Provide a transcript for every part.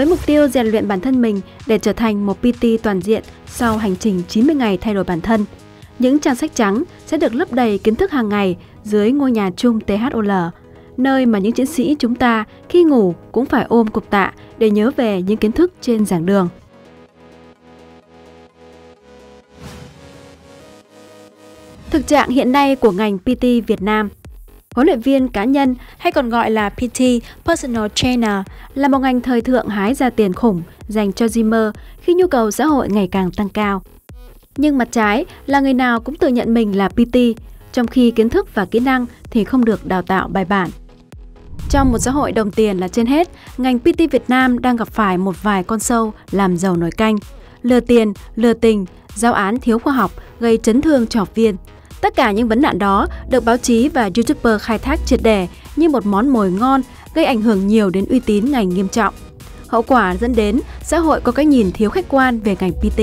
Với mục tiêu rèn luyện bản thân mình để trở thành một PT toàn diện sau hành trình 90 ngày thay đổi bản thân, những trang sách trắng sẽ được lấp đầy kiến thức hàng ngày dưới ngôi nhà chung THOL, nơi mà những chiến sĩ chúng ta khi ngủ cũng phải ôm cục tạ để nhớ về những kiến thức trên giảng đường. Thực trạng hiện nay của ngành PT Việt Nam Huấn luyện viên cá nhân hay còn gọi là PT Personal Trainer là một ngành thời thượng hái ra tiền khủng dành cho gymer khi nhu cầu xã hội ngày càng tăng cao. Nhưng mặt trái là người nào cũng tự nhận mình là PT, trong khi kiến thức và kỹ năng thì không được đào tạo bài bản. Trong một xã hội đồng tiền là trên hết, ngành PT Việt Nam đang gặp phải một vài con sâu làm giàu nổi canh. Lừa tiền, lừa tình, giao án thiếu khoa học gây chấn thương cho học viên – Tất cả những vấn nạn đó được báo chí và YouTuber khai thác triệt đề như một món mồi ngon gây ảnh hưởng nhiều đến uy tín ngành nghiêm trọng. Hậu quả dẫn đến xã hội có cái nhìn thiếu khách quan về ngành PT,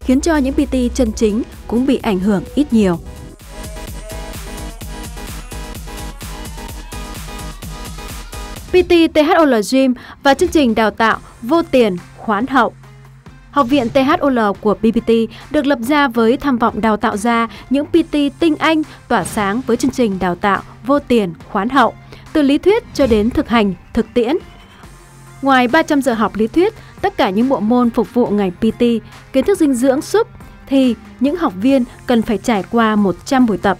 khiến cho những PT chân chính cũng bị ảnh hưởng ít nhiều. PT THOL Gym và chương trình đào tạo vô tiền khoán hậu Học viện THOL của PPT được lập ra với tham vọng đào tạo ra những PT tinh anh tỏa sáng với chương trình đào tạo vô tiền, khoán hậu, từ lý thuyết cho đến thực hành, thực tiễn. Ngoài 300 giờ học lý thuyết, tất cả những bộ môn phục vụ ngành PT, kiến thức dinh dưỡng súp, thì những học viên cần phải trải qua 100 buổi tập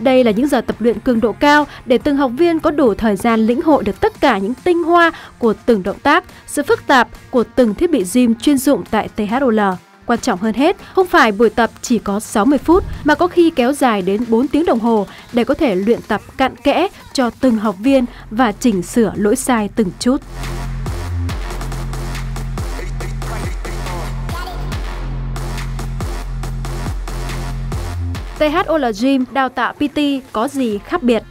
đây là những giờ tập luyện cường độ cao để từng học viên có đủ thời gian lĩnh hội được tất cả những tinh hoa của từng động tác, sự phức tạp của từng thiết bị gym chuyên dụng tại THOL. Quan trọng hơn hết, không phải buổi tập chỉ có 60 phút mà có khi kéo dài đến 4 tiếng đồng hồ để có thể luyện tập cặn kẽ cho từng học viên và chỉnh sửa lỗi sai từng chút. THOL Gym đào tạo PT có gì khác biệt?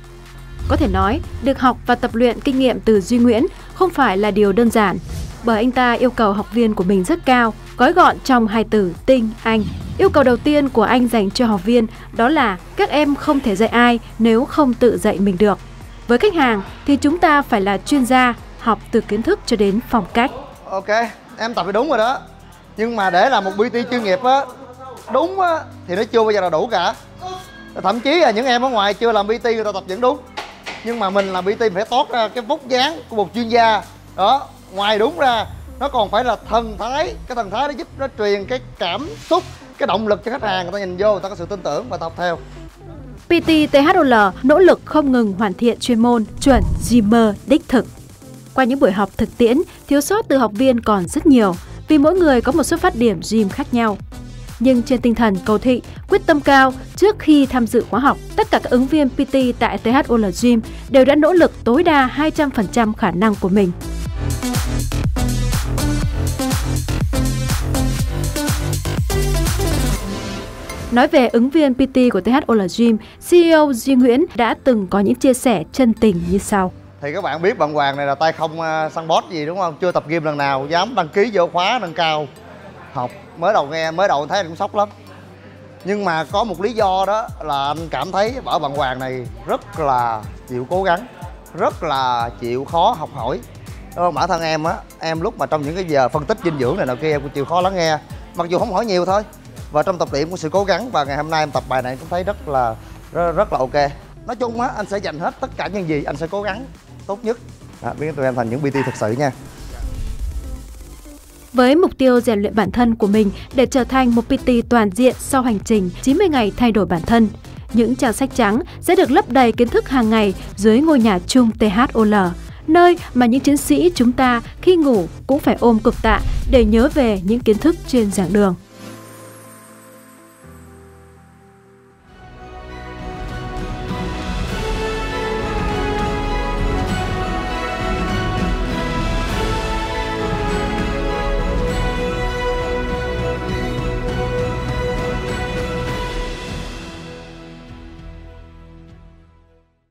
Có thể nói, được học và tập luyện kinh nghiệm từ Duy Nguyễn không phải là điều đơn giản, bởi anh ta yêu cầu học viên của mình rất cao, gói gọn trong hai từ tinh, anh. Yêu cầu đầu tiên của anh dành cho học viên đó là các em không thể dạy ai nếu không tự dạy mình được. Với khách hàng thì chúng ta phải là chuyên gia, học từ kiến thức cho đến phong cách. Ok, em tập thì đúng rồi đó. Nhưng mà để làm một PT chuyên nghiệp á đúng á thì nó chưa bao giờ là đủ cả. Thậm chí là những em ở ngoài chưa làm pt người ta tập vẫn đúng. Nhưng mà mình làm pt phải tốt ra cái vóc dáng của một chuyên gia. Đó ngoài đúng ra nó còn phải là thần thái. Cái thần thái nó giúp nó truyền cái cảm xúc cái động lực cho khách hàng. Người ta nhìn vô người ta có sự tin tưởng và tập theo. PT THOL nỗ lực không ngừng hoàn thiện chuyên môn chuẩn Gymmer đích thực. Qua những buổi học thực tiễn, thiếu sót từ học viên còn rất nhiều vì mỗi người có một xuất phát điểm gym khác nhau nhưng trên tinh thần cầu thị, quyết tâm cao, trước khi tham dự khóa học, tất cả các ứng viên PT tại THOL Gym đều đã nỗ lực tối đa 200% khả năng của mình. Nói về ứng viên PT của THOL Gym, CEO Duy Nguyễn đã từng có những chia sẻ chân tình như sau. Thì các bạn biết bạn Hoàng này là tay không ờ, săn bót gì đúng không? Chưa tập gym lần nào, dám đăng ký vô khóa nâng cao học mới đầu nghe mới đầu thấy anh cũng sốc lắm. Nhưng mà có một lý do đó là anh cảm thấy bảo bạn hoàng này rất là chịu cố gắng rất là chịu khó học hỏi. Đúng không bản thân em á em lúc mà trong những cái giờ phân tích dinh dưỡng này nào kia em cũng chịu khó lắng nghe. Mặc dù không hỏi nhiều thôi và trong tập luyện cũng sự cố gắng và ngày hôm nay em tập bài này cũng thấy rất là rất, rất là ok. Nói chung á anh sẽ dành hết tất cả những gì anh sẽ cố gắng tốt nhất. À, biến tụi em thành những bt thực sự nha với mục tiêu rèn luyện bản thân của mình để trở thành một PT toàn diện sau hành trình 90 ngày thay đổi bản thân. Những trang sách trắng sẽ được lấp đầy kiến thức hàng ngày dưới ngôi nhà chung THOL, nơi mà những chiến sĩ chúng ta khi ngủ cũng phải ôm cực tạ để nhớ về những kiến thức trên giảng đường.